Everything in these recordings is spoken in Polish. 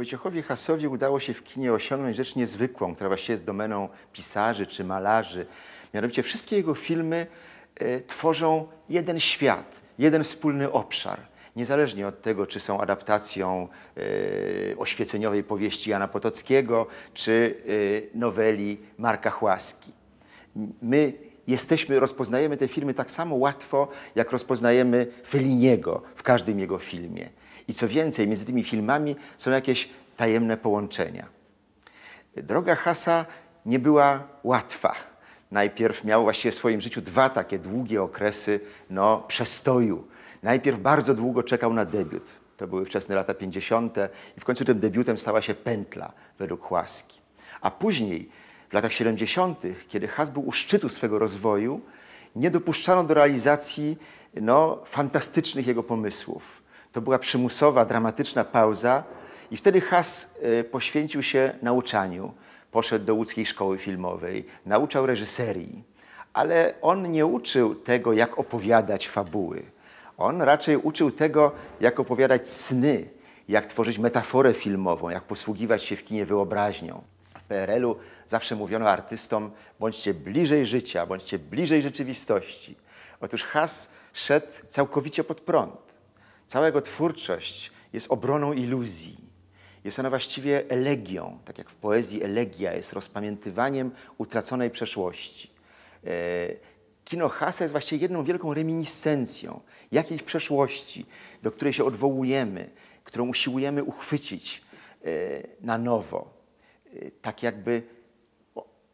Wojciechowi Hasowi udało się w kinie osiągnąć rzecz niezwykłą, która właściwie jest domeną pisarzy czy malarzy. Mianowicie wszystkie jego filmy e, tworzą jeden świat, jeden wspólny obszar. Niezależnie od tego, czy są adaptacją e, oświeceniowej powieści Jana Potockiego, czy e, noweli Marka Chłaski. My jesteśmy, rozpoznajemy te filmy tak samo łatwo, jak rozpoznajemy Felliniego w każdym jego filmie. I co więcej, między tymi filmami są jakieś tajemne połączenia. Droga Hasa nie była łatwa. Najpierw miał właściwie w swoim życiu dwa takie długie okresy no, przestoju. Najpierw bardzo długo czekał na debiut. To były wczesne lata 50. i w końcu tym debiutem stała się pętla według Chłaski. A później, w latach 70., kiedy Has był u szczytu swego rozwoju, nie dopuszczano do realizacji no, fantastycznych jego pomysłów. To była przymusowa, dramatyczna pauza i wtedy Has e, poświęcił się nauczaniu. Poszedł do łódzkiej szkoły filmowej, nauczał reżyserii, ale on nie uczył tego, jak opowiadać fabuły. On raczej uczył tego, jak opowiadać sny, jak tworzyć metaforę filmową, jak posługiwać się w kinie wyobraźnią. PRL-u zawsze mówiono artystom, bądźcie bliżej życia, bądźcie bliżej rzeczywistości. Otóż Has szedł całkowicie pod prąd. Cała jego twórczość jest obroną iluzji. Jest ona właściwie elegią, tak jak w poezji elegia jest rozpamiętywaniem utraconej przeszłości. E, kino Hasa jest właściwie jedną wielką reminiscencją jakiejś przeszłości, do której się odwołujemy, którą usiłujemy uchwycić e, na nowo. Tak jakby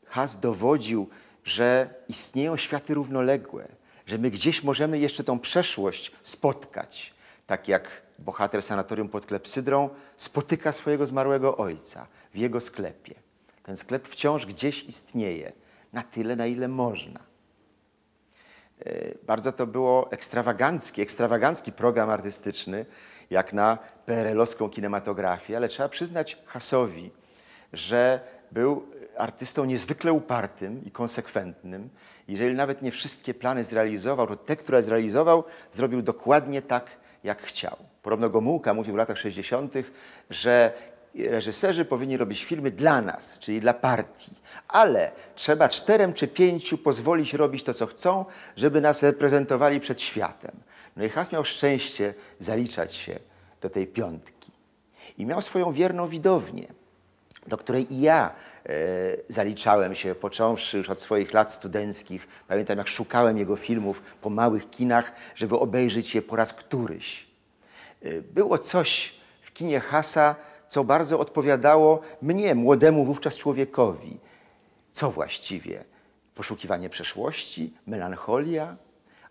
Has dowodził, że istnieją światy równoległe, że my gdzieś możemy jeszcze tą przeszłość spotkać tak jak bohater sanatorium pod klepsydrą spotyka swojego zmarłego ojca w jego sklepie. Ten sklep wciąż gdzieś istnieje, na tyle, na ile można. E, bardzo to było ekstrawagancki, ekstrawagancki program artystyczny, jak na PRL-owską kinematografię, ale trzeba przyznać Hasowi, że był artystą niezwykle upartym i konsekwentnym. Jeżeli nawet nie wszystkie plany zrealizował, to te, które zrealizował, zrobił dokładnie tak, jak chciał. Podobno Gomułka mówił w latach 60., że reżyserzy powinni robić filmy dla nas, czyli dla partii, ale trzeba czterem czy pięciu pozwolić robić to, co chcą, żeby nas reprezentowali przed światem. No i Has miał szczęście zaliczać się do tej piątki. I miał swoją wierną widownię, do której i ja e, zaliczałem się, począwszy już od swoich lat studenckich. Pamiętam, jak szukałem jego filmów po małych kinach, żeby obejrzeć je po raz któryś. E, było coś w kinie Hasa, co bardzo odpowiadało mnie, młodemu wówczas człowiekowi. Co właściwie? Poszukiwanie przeszłości, melancholia?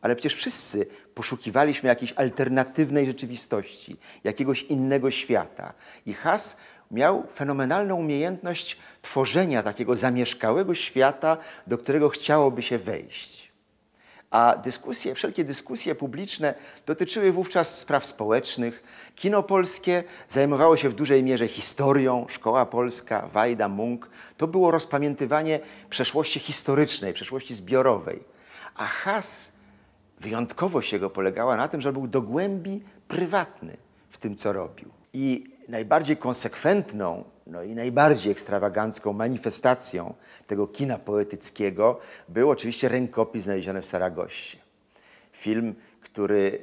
Ale przecież wszyscy poszukiwaliśmy jakiejś alternatywnej rzeczywistości, jakiegoś innego świata. I Has miał fenomenalną umiejętność tworzenia takiego zamieszkałego świata, do którego chciałoby się wejść. A dyskusje, wszelkie dyskusje publiczne dotyczyły wówczas spraw społecznych. Kino polskie zajmowało się w dużej mierze historią, szkoła polska, Wajda, Munk. To było rozpamiętywanie przeszłości historycznej, przeszłości zbiorowej. A Has wyjątkowość jego polegała na tym, że był do głębi prywatny w tym, co robił. I najbardziej konsekwentną no i najbardziej ekstrawagancką manifestacją tego kina poetyckiego był oczywiście rękopis znaleziony w Saragossie. Film, który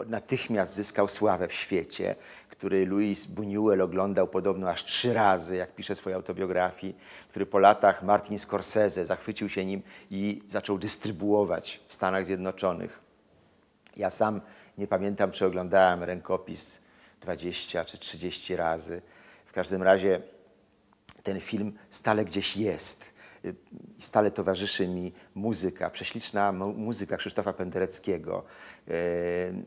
e, natychmiast zyskał sławę w świecie, który Louis Buñuel oglądał podobno aż trzy razy, jak pisze w swojej autobiografii, który po latach Martin Scorsese zachwycił się nim i zaczął dystrybuować w Stanach Zjednoczonych. Ja sam nie pamiętam, czy oglądałem rękopis 20 czy 30 razy. W każdym razie ten film stale gdzieś jest. Stale towarzyszy mi muzyka, prześliczna muzyka Krzysztofa Pendereckiego, e,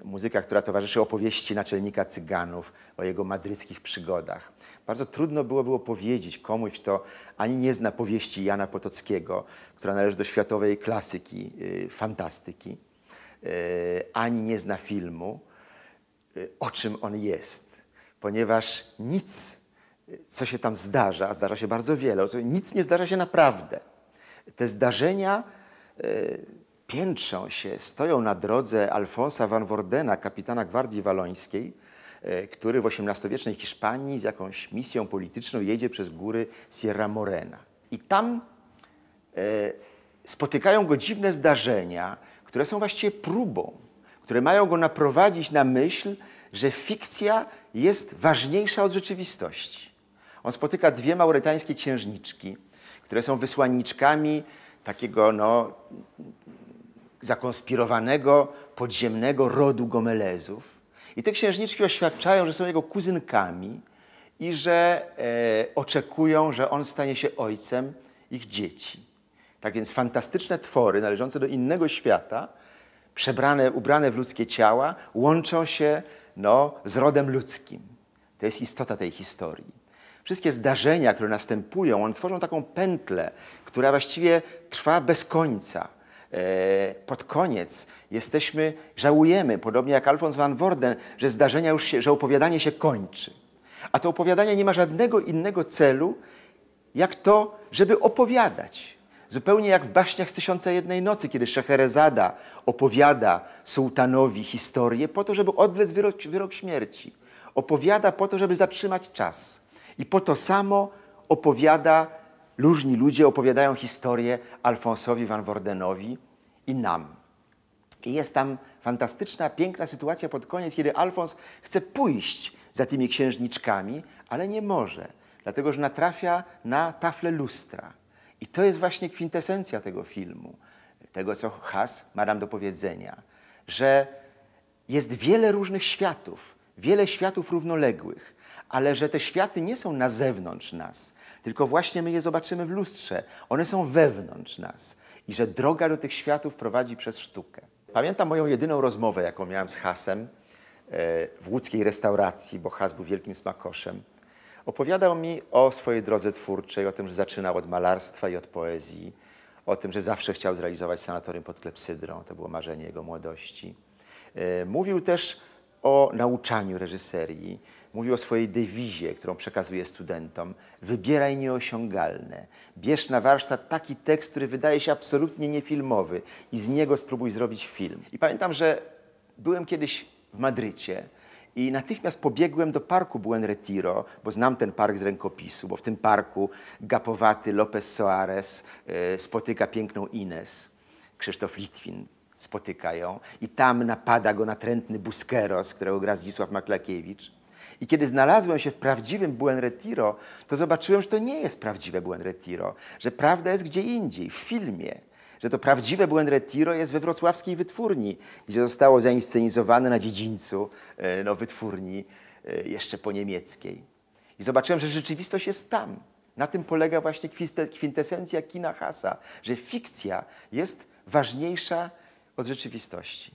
muzyka, która towarzyszy opowieści naczelnika Cyganów o jego madryckich przygodach. Bardzo trudno było, było powiedzieć komuś, kto ani nie zna powieści Jana Potockiego, która należy do światowej klasyki, y, fantastyki, e, ani nie zna filmu, Y, o czym on jest, ponieważ nic, y, co się tam zdarza, a zdarza się bardzo wiele, nic nie zdarza się naprawdę. Te zdarzenia piętrzą się, stoją na drodze Alfonsa van Wordena, kapitana Gwardii Walońskiej, który w XVIII-wiecznej Hiszpanii z jakąś misją polityczną jedzie przez góry Sierra Morena. I tam spotykają go dziwne zdarzenia, które są właściwie próbą, które mają go naprowadzić na myśl, że fikcja jest ważniejsza od rzeczywistości. On spotyka dwie maurytańskie księżniczki, które są wysłanniczkami takiego no, zakonspirowanego, podziemnego rodu Gomelezów. I te księżniczki oświadczają, że są jego kuzynkami i że e, oczekują, że on stanie się ojcem ich dzieci. Tak więc fantastyczne twory należące do innego świata, przebrane, ubrane w ludzkie ciała, łączą się no, z rodem ludzkim. To jest istota tej historii. Wszystkie zdarzenia, które następują, one tworzą taką pętlę, która właściwie trwa bez końca. E, pod koniec jesteśmy, żałujemy, podobnie jak Alfons van Worden, że zdarzenia już się, że opowiadanie się kończy. A to opowiadanie nie ma żadnego innego celu, jak to, żeby opowiadać. Zupełnie jak w baśniach z Tysiąca Jednej Nocy, kiedy Szeherezada opowiada sułtanowi historię po to, żeby odwlec wyrok, wyrok śmierci. Opowiada po to, żeby zatrzymać czas. I po to samo opowiada Różni ludzie opowiadają historię Alfonsowi van Wordenowi i nam. I jest tam fantastyczna, piękna sytuacja pod koniec, kiedy Alfons chce pójść za tymi księżniczkami, ale nie może, dlatego że natrafia na taflę lustra. I to jest właśnie kwintesencja tego filmu, tego co Has ma nam do powiedzenia, że jest wiele różnych światów, wiele światów równoległych, ale że te światy nie są na zewnątrz nas, tylko właśnie my je zobaczymy w lustrze. One są wewnątrz nas i że droga do tych światów prowadzi przez sztukę. Pamiętam moją jedyną rozmowę, jaką miałem z Hasem e, w łódzkiej restauracji, bo Has był wielkim smakoszem. Opowiadał mi o swojej drodze twórczej, o tym, że zaczynał od malarstwa i od poezji, o tym, że zawsze chciał zrealizować sanatorium pod klepsydrą, to było marzenie jego młodości. E, mówił też o nauczaniu reżyserii, Mówił o swojej dewizie, którą przekazuje studentom. Wybieraj nieosiągalne. Bierz na warsztat taki tekst, który wydaje się absolutnie niefilmowy i z niego spróbuj zrobić film. I pamiętam, że byłem kiedyś w Madrycie i natychmiast pobiegłem do parku Buen Retiro, bo znam ten park z rękopisu, bo w tym parku gapowaty Lopez Soares y, spotyka piękną Ines. Krzysztof Litwin spotyka ją i tam napada go natrętny Busqueros, którego gra Zdzisław Maklakiewicz. I kiedy znalazłem się w prawdziwym Buen Retiro, to zobaczyłem, że to nie jest prawdziwe Buen Retiro, że prawda jest gdzie indziej, w filmie. Że to prawdziwe Buen Retiro jest we wrocławskiej wytwórni, gdzie zostało zainscenizowane na dziedzińcu e, no, wytwórni e, jeszcze po niemieckiej. I zobaczyłem, że rzeczywistość jest tam. Na tym polega właśnie kwintesencja kina Hasa, że fikcja jest ważniejsza od rzeczywistości.